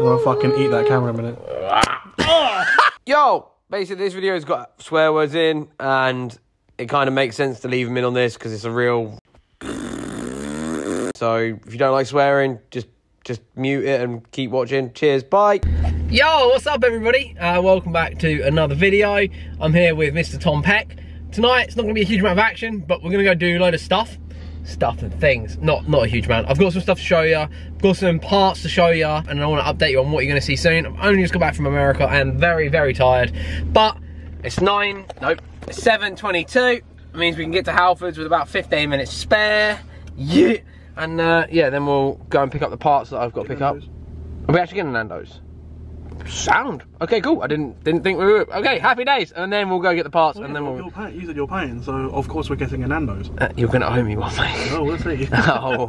I'm gonna fucking eat that camera in a minute. Yo, basically this video's got swear words in, and it kind of makes sense to leave them in on this because it's a real. So if you don't like swearing, just just mute it and keep watching. Cheers, bye. Yo, what's up, everybody? Uh, welcome back to another video. I'm here with Mr. Tom Peck. Tonight it's not going to be a huge amount of action, but we're going to go do a load of stuff stuff and things. Not not a huge amount. I've got some stuff to show you. I've got some parts to show you, and I want to update you on what you're going to see soon. I've only just got back from America and very very tired, but it's nine. Nope, it's seven twenty-two. It means we can get to Halfords with about 15 minutes spare. Yeah, and uh, yeah, then we'll go and pick up the parts that I've got to pick up. Are we actually getting Nando's? Sound. Okay, cool. I didn't didn't think we were. Okay, happy days. And then we'll go get the parts, Well, and yeah, then you're we'll. paying, you said you're paying, so of course we're getting a Nando's. Uh, you're gonna owe me one, mate. Oh, we'll see. oh,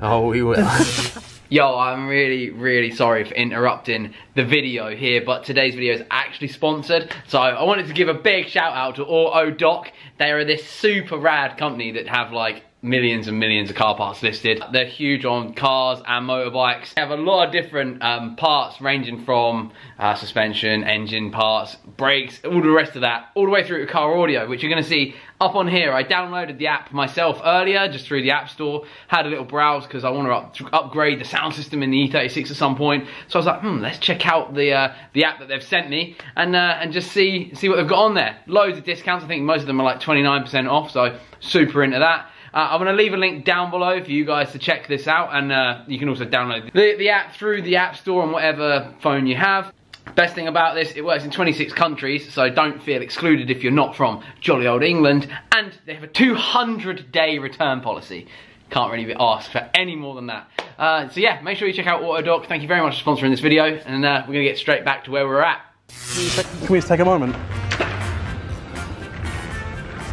oh, we will. Yo, I'm really, really sorry for interrupting the video here, but today's video is actually sponsored. So I wanted to give a big shout out to AutoDoc. They are this super rad company that have like millions and millions of car parts listed. They're huge on cars and motorbikes. They have a lot of different um, parts ranging from uh, suspension, engine parts, brakes, all the rest of that, all the way through to car audio, which you're gonna see up on here. I downloaded the app myself earlier, just through the App Store, had a little browse because I want to up, upgrade the sound system in the E36 at some point. So I was like, hmm, let's check out the uh, the app that they've sent me and uh, and just see see what they've got on there. Loads of discounts. I think most of them are like 29% off, so super into that. Uh, I'm going to leave a link down below for you guys to check this out, and uh, you can also download the, the app through the App Store on whatever phone you have. Best thing about this, it works in 26 countries, so don't feel excluded if you're not from jolly old England. And they have a 200 day return policy. Can't really be asked for any more than that. Uh, so yeah, make sure you check out AutoDoc. Thank you very much for sponsoring this video, and uh, we're going to get straight back to where we're at. Can we just take a moment?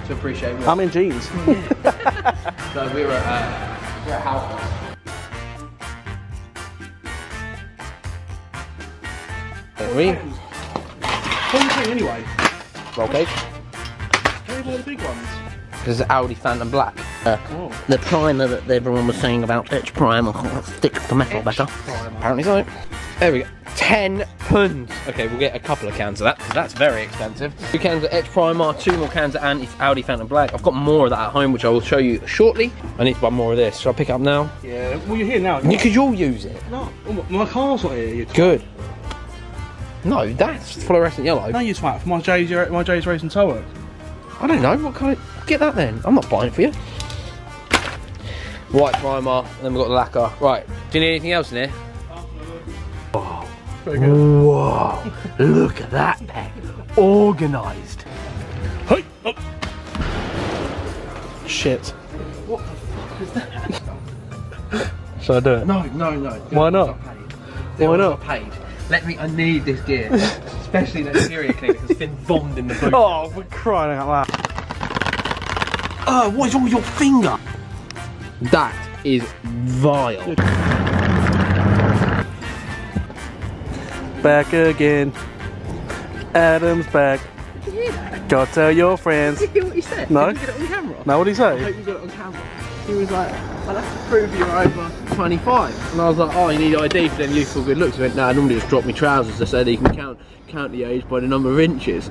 To appreciate what I'm in jeans. So we were at, uh, we're at Halfords. We What are you paying anyway? roll cage. Can you buy the big ones? This is Audi Phantom Black. Oh. the primer that everyone was saying about Etch Primer sticks to metal better. Apparently so. There we go. Ten pounds. Okay, we'll get a couple of cans of that because that's very expensive. Two cans of Etch Primer, two more cans of Anti Audi Phantom Black. I've got more of that at home, which I will show you shortly. I need to buy more of this. Shall I pick it up now? Yeah. Well, you're here now. Because you'll use it. No, oh, my car's not here. You Good. No, that's fluorescent yellow. no, you swat for my J's, uh, my J's racing tower. I don't know. What kind of. Get that then. I'm not buying it for you. White primer, and then we've got the lacquer. Right. Do you need anything else in here? Very good. Whoa. Look at that pack. Organised. Hey, up. Shit. What the fuck is that? Should I do it? No, no, no. Why not? Why Why not? not? paid. Let me. I need this gear, especially that interior cleaner has been bombed in the boot. Oh, we're crying out loud. Oh, what is all your finger? That is vile. Back again. Adam's back. Go tell your friends. You hear what he said? No. Did you get it on camera? Now what do you I say? hope you got it on camera. He was like, I'll have to prove you're over 25. And I was like, oh, you need ID for them youthful good looks. He went, no, I normally just drop my trousers to say that you can count count the age by the number of inches.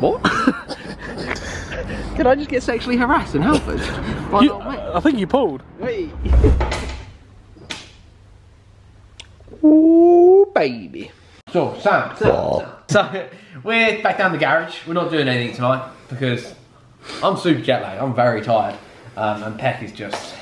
What? Did I just get sexually harassed in Halford? By You, an old mate? I think you pulled. Hey. Baby. So, Sam, Sam, Sam. So, we're back down the garage. We're not doing anything tonight because I'm super jet lagged. I'm very tired. Um, and Peck is just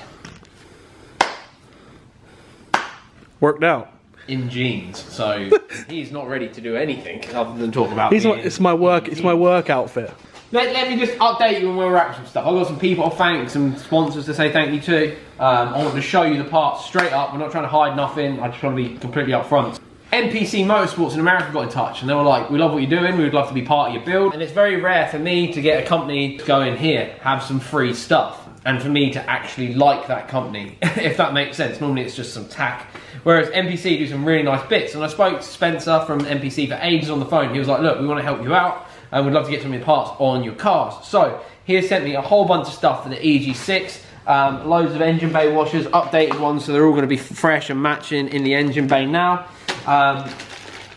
Worked out. in jeans. So, he's not ready to do anything other than talk about He's my, being- it's my work. It's my work outfit. Let, let me just update you on where we're at with some stuff. I've got some people to thank, some sponsors to say thank you to. Um, I want to show you the parts straight up. We're not trying to hide nothing. I just want to be completely upfront. NPC Motorsports in America got in touch and they were like, we love what you're doing, we would love to be part of your build. And it's very rare for me to get a company to go in here, have some free stuff, and for me to actually like that company, if that makes sense. Normally it's just some tack. Whereas NPC do some really nice bits. And I spoke to Spencer from NPC for ages on the phone. He was like, look, we want to help you out and we'd love to get some of the parts on your cars. So he has sent me a whole bunch of stuff for the EG6. Um, loads of engine bay washers, updated ones, so they're all going to be fresh and matching in the engine bay now. Um,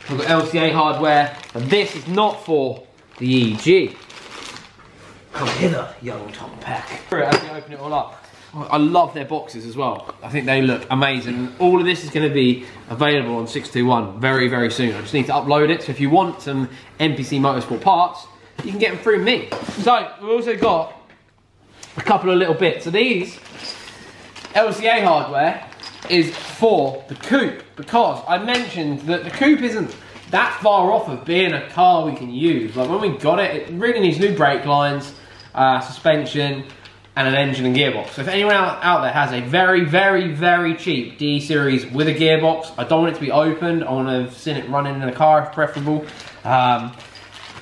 we've got LCA hardware, and this is not for the EG. Come hither, young Tom Peck. As we open it all up. I love their boxes as well. I think they look amazing. All of this is going to be available on 6two1 very, very soon. I just need to upload it. So if you want some NPC Motorsport parts, you can get them through me. So we've also got a couple of little bits. So these LCA hardware is for the coupe because I mentioned that the coupe isn't that far off of being a car we can use. Like when we got it, it really needs new brake lines, uh, suspension, and an engine and gearbox. So if anyone out, there has a very, very, very cheap D series with a gearbox, I don't want it to be opened. I want to have seen it running in a car if preferable. Um,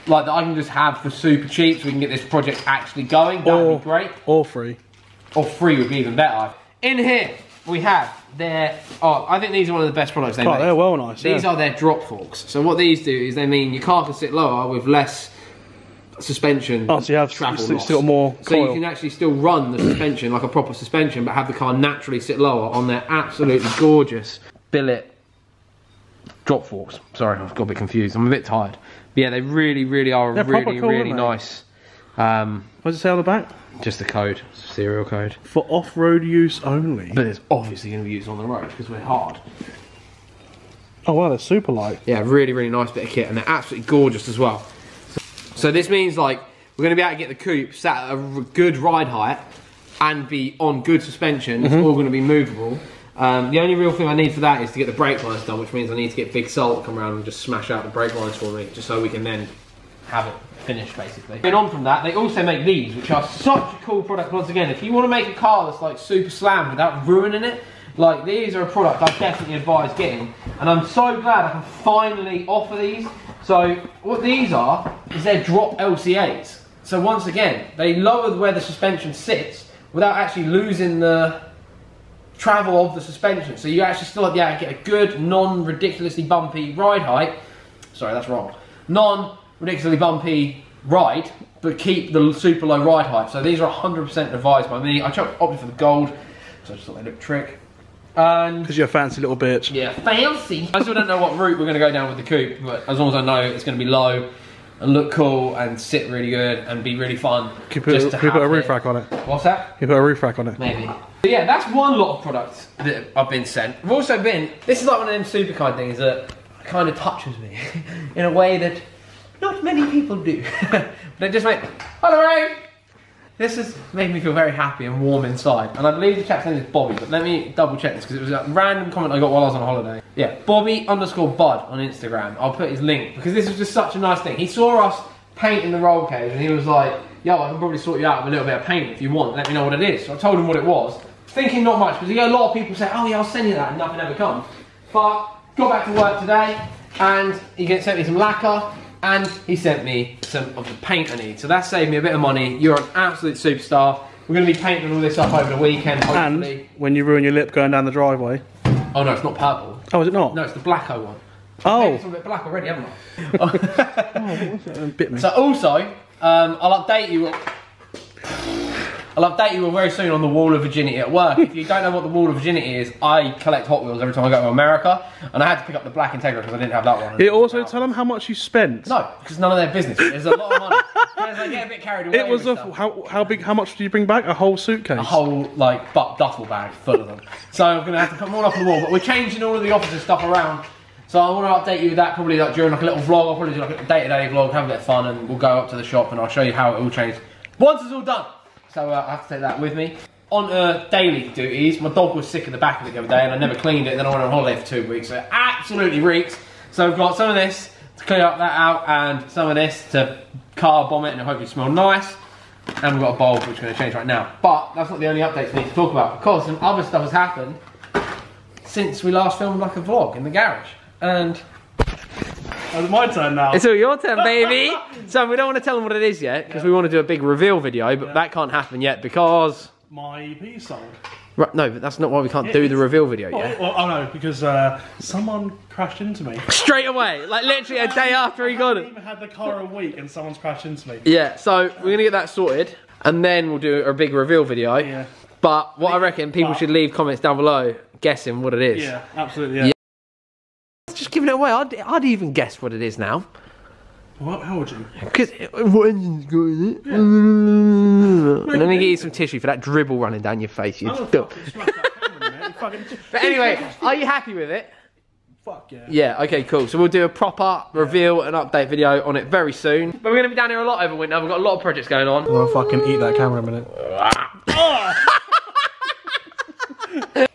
like that I can just have for super cheap so we can get this project actually going. That would be great. or free. Or free would be even better. In here, we have their, oh, I think these are one of the best products they Oh, make. they're well nice. These yeah. are their drop forks. So what these do is they mean your car can sit lower with less suspension. Oh, so you have travel still, still more So you can actually still run the suspension like a proper suspension, but have the car naturally sit lower on their absolutely gorgeous billet drop forks. Sorry, I've got a bit confused. I'm a bit tired. But yeah, they really, really are They're really, cool, really nice. Um, What does it say on the back? just the code, serial code. For off-road use only. But it's obviously going to be used on the road because we're hard. Oh wow, they're super light. Yeah, really, really nice bit of kit, and they're absolutely gorgeous as well. So, so this means like we're going to be able to get the coupe sat at a good ride height and be on good suspension. It's all going to be movable. Um, the only real thing I need for that is to get the brake lines done, which means I need to get Big Salt to come around and just smash out the brake lines for me, just so we can then have it finished basically. Going on from that, they also make these, which are such a cool product. Once again, if you want to make a car that's like super slammed without ruining it, like these are a product I definitely advise getting, and I'm so glad I can finally offer these. So what these are is they're drop LCAs. So once again, they lower where the suspension sits without actually losing the travel of the suspension. So you actually still have yeah, get a good, non-ridiculously bumpy ride height. Sorry, that's wrong. Non-ridiculously bumpy ride, but keep the super low ride height. So these are 100% advised by me. I opted for the gold, so I just thought they looked trick. And Because you're a fancy little bitch. yeah, fancy. I still don't know what route we're going to go down with the coupe, but as long as I know it's going to be low and look cool and sit really good and be really fun. Can you put, just to can you put a roof it. rack on it? What's that? you put a roof rack on it? Maybe. But yeah, that's one lot of products that I've been sent. I've also been, this is like one of them supercard things that kind of touches me in a way that not many people do. but it just made, hello Ray! This has made me feel very happy and warm inside. And I believe the chap's name is Bobby, but let me double check this because it was a random comment I got while I was on holiday. Yeah, Bobby underscore Bud on Instagram. I'll put his link because this was just such a nice thing. He saw us painting the roll cage and he was like, yo, I can probably sort you out with a little bit of paint if you want. Let me know what it is. So I told him what it was. Thinking not much because you get a lot of people say, oh yeah, I'll send you that and nothing ever comes. But got back to work today and he sent me some lacquer and he sent me some of the paint I need. So that saved me a bit of money. You're an absolute superstar. We're going to be painting all this up over the weekend, hopefully. And when you ruin your lip going down the driveway. Oh no, it's not purple. Oh, is it not? No, it's the black I want. Oh, It's a bit black already, haven't I? it bit me. So also, um, I'll update you. I'll update you very soon on the Wall of Virginity at work. If you don't know what the Wall of Virginity is, I collect Hot Wheels every time I go to America, and I had to pick up the Black Integra because I didn't have that one. It also tell them how much you spent. No, because none of their business. There's a lot of money. I get a bit carried away. It was a how how big? How much did you bring back? A whole suitcase. a whole like butt duffel bag full of them. So I'm gonna have to put them all up on the wall. But we're changing all of the office stuff around. So I want to update you with that probably like during like a little vlog. I'll probably do like a day-to-day vlog, have a bit of fun, and we'll go up to the shop and I'll show you how it all changed once it's all done. So uh, I have to take that with me. On uh, daily duties, my dog was sick in the back of it the other day, and I never cleaned it. And then I went on holiday for two weeks, so it absolutely reeks. So I've got some of this to clear up that out, and some of this to car bomb it and hopefully smell nice. And we've got a bulb which we're going to change right now. But that's not the only updates we need to talk about because some other stuff has happened since we last filmed like a vlog in the garage. And it's my turn now. it's all your turn, baby. so we don't want to tell them what it is yet because we want to do a big reveal video, but that can't happen yet because. my EP sold. Right, no, but that's not why we can't do the reveal video Oh, yet. oh, oh no, because uh, someone crashed into me. Straight away, like literally a day after he got it. I it. even had the car a week and someone's crashed into me. Yeah, so we're gonna get that sorted, and then we'll do a big reveal video. Yeah. But what I reckon people But- should leave comments down below guessing what it is. Yeah, absolutely. Yeah. Just giving it away. I'd, I'd even guess what it is now. What? How would you? Because what engine's got in it? And then they get you some tissue for that dribble running down your face. You dumb. fucking smash that camera, man. You fucking. But anyway, are you happy with it? Fuck yeah. Yeah, okay, cool. So we'll do a proper reveal and update video on it very soon. But we're going to be down here a lot over winter. We've got a lot of projects going on. I'm gonna fucking eat that camera in a minute.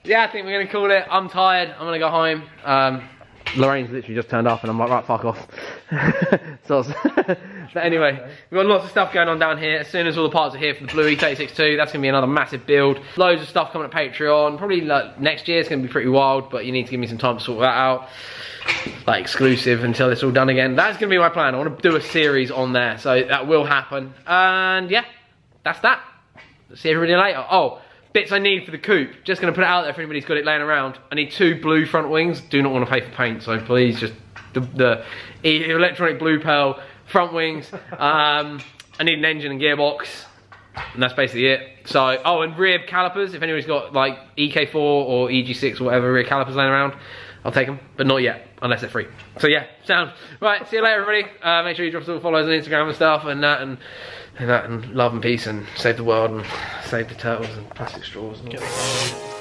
Yeah, I think we're going to call it. I'm tired. I'm going to go home. Um, Lorraine's literally just turned up and I'm like, right, fuck off. so, but anyway, we've got lots of stuff going on down here. As soon as all the parts are here for the Blue E362, that's going to be another massive build. Loads of stuff coming to Patreon. Probably like next year it's going to be pretty wild, but you need to give me some time to sort that out. Like exclusive until it's all done again. That's going to be my plan. I want to do a series on there, so that will happen. And yeah, that's that. See everybody later. Oh, bits I need for the coupe. Just gonna put it out there if anybody's got it laying around. I need two blue front wings. Do not want to pay for paint, so please just the, the electronic blue pearl front wings. Um, I need an engine and gearbox. And that's basically it. So, oh, and rear calipers. If anybody's got like EK4 or EG6 or whatever rear calipers laying around, I'll take them. But not yet, unless they're free. So yeah, sound. Right, see you later, everybody. Uh, make sure you drop us all follows on Instagram and stuff, and that, and, and that, and love and peace, and save the world, and save the turtles and plastic straws. And all.